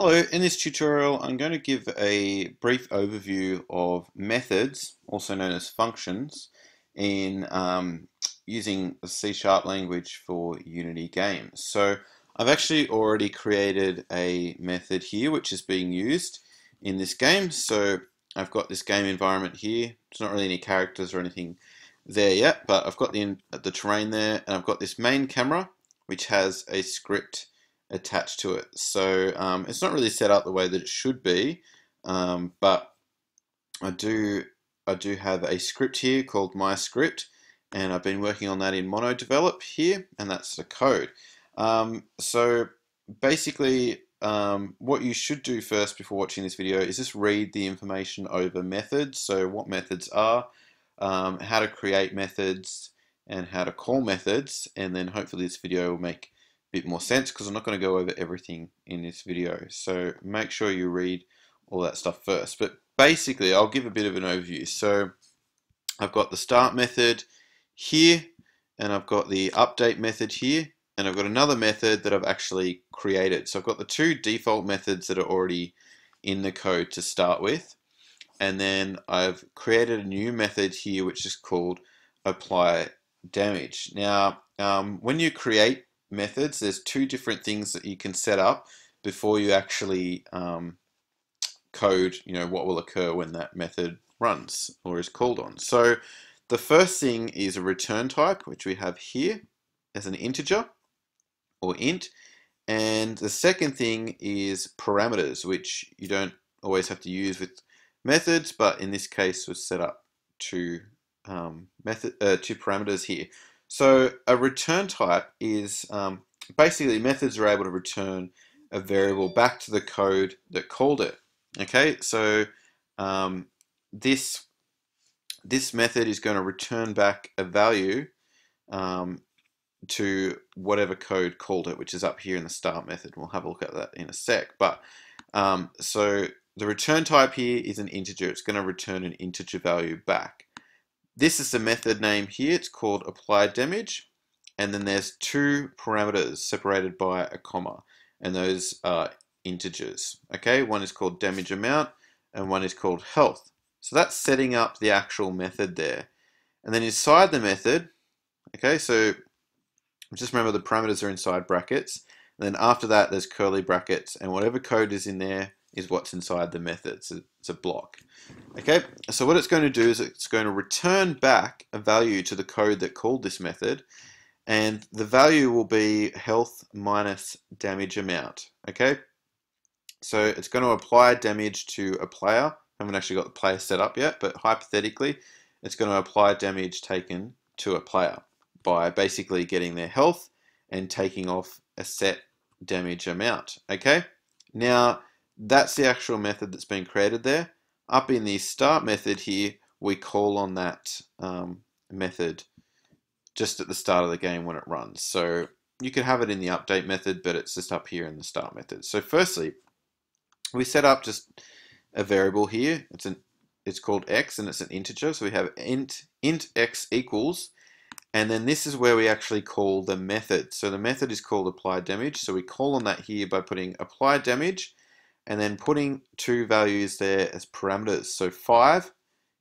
Hello, in this tutorial I'm going to give a brief overview of methods, also known as functions, in um, using the C-sharp language for Unity games. So I've actually already created a method here which is being used in this game. So I've got this game environment here. There's not really any characters or anything there yet, but I've got the, the terrain there and I've got this main camera which has a script attached to it. So um, it's not really set up the way that it should be, um, but I do I do have a script here called my script, and I've been working on that in MonoDevelop here, and that's the code. Um, so basically, um, what you should do first before watching this video is just read the information over methods. So what methods are, um, how to create methods, and how to call methods, and then hopefully this video will make bit more sense because I'm not going to go over everything in this video. So make sure you read all that stuff first. But basically, I'll give a bit of an overview. So I've got the start method here, and I've got the update method here, and I've got another method that I've actually created. So I've got the two default methods that are already in the code to start with. And then I've created a new method here, which is called apply damage. Now, um, when you create methods, there's two different things that you can set up before you actually um, code, you know, what will occur when that method runs or is called on. So the first thing is a return type, which we have here as an integer or int. And the second thing is parameters, which you don't always have to use with methods, but in this case was set up to um, method uh, two parameters here. So a return type is um, basically methods are able to return a variable back to the code that called it. Okay, so um, this this method is going to return back a value um, to whatever code called it, which is up here in the start method. We'll have a look at that in a sec. But um, so the return type here is an integer. It's going to return an integer value back. This is the method name here. It's called apply damage. And then there's two parameters separated by a comma. And those are integers. Okay, one is called damage amount and one is called health. So that's setting up the actual method there. And then inside the method, okay, so just remember the parameters are inside brackets. And then after that, there's curly brackets, and whatever code is in there is what's inside the method. So it's a block. Okay, so what it's going to do is it's going to return back a value to the code that called this method, and the value will be health minus damage amount. Okay, so it's going to apply damage to a player. I haven't actually got the player set up yet, but hypothetically, it's going to apply damage taken to a player by basically getting their health and taking off a set damage amount. Okay, now that's the actual method that's been created there. Up in the start method here, we call on that um, method just at the start of the game when it runs. So you could have it in the update method, but it's just up here in the start method. So firstly, we set up just a variable here. It's an it's called x and it's an integer. So we have int int x equals, and then this is where we actually call the method. So the method is called apply damage. So we call on that here by putting apply damage and then putting two values there as parameters. So 5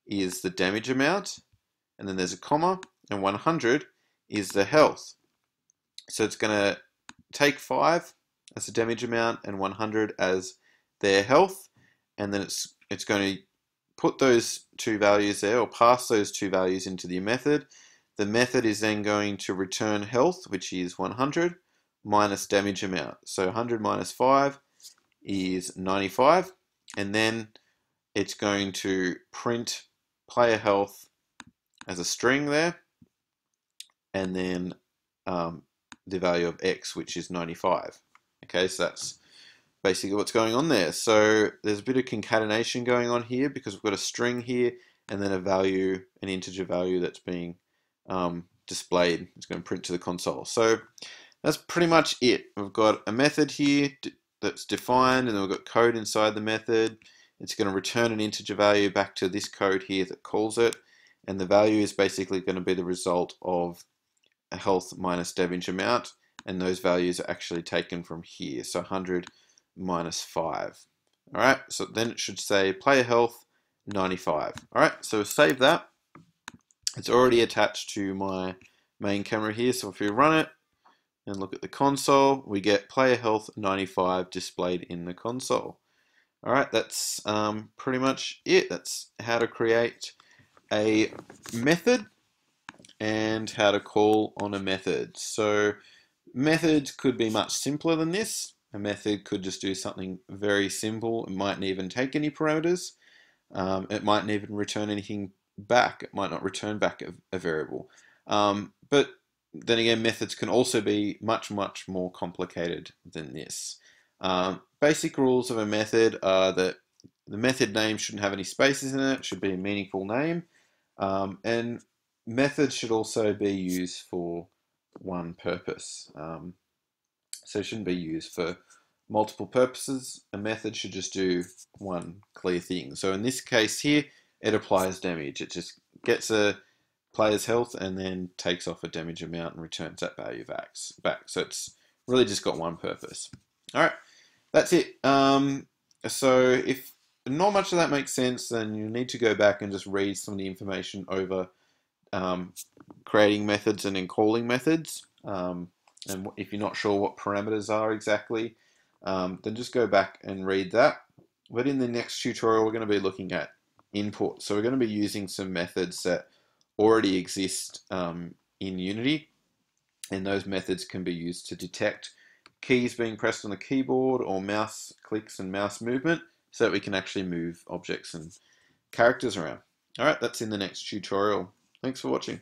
is the damage amount, and then there's a comma, and 100 is the health. So it's going to take 5 as the damage amount and 100 as their health, and then it's it's going to put those two values there or pass those two values into the method. The method is then going to return health, which is 100 minus damage amount. So 100 minus 5 is 95 and then it's going to print player health as a string there and then um, the value of x which is 95 okay so that's basically what's going on there. So there's a bit of concatenation going on here because we've got a string here and then a value an integer value that's being um, displayed. It's going to print to the console. So that's pretty much it. We've got a method here that's defined and then we've got code inside the method. It's going to return an integer value back to this code here that calls it and the value is basically going to be the result of a health minus damage amount and those values are actually taken from here. So 100 minus 5. Alright, so then it should say player health 95. Alright, so save that. It's already attached to my main camera here, so if we run it and look at the console, we get player health 95 displayed in the console. Alright, that's um, pretty much it. That's how to create a method and how to call on a method. So methods could be much simpler than this. A method could just do something very simple. It mightn't even take any parameters. Um, it mightn't even return anything back. It might not return back a, a variable. Um, but then again, methods can also be much, much more complicated than this. Um, basic rules of a method are that the method name shouldn't have any spaces in it, should be a meaningful name, um, and methods should also be used for one purpose. Um, so it shouldn't be used for multiple purposes. A method should just do one clear thing. So in this case here, it applies damage. It just gets a player's health and then takes off a damage amount and returns that value back. So it's really just got one purpose. All right, that's it. Um, so if not much of that makes sense, then you need to go back and just read some of the information over um, creating methods and then calling methods. Um, and if you're not sure what parameters are exactly, um, then just go back and read that. But in the next tutorial, we're going to be looking at input. So we're going to be using some methods that already exist um, in Unity. And those methods can be used to detect keys being pressed on the keyboard or mouse clicks and mouse movement so that we can actually move objects and characters around. Alright, that's in the next tutorial. Thanks for watching.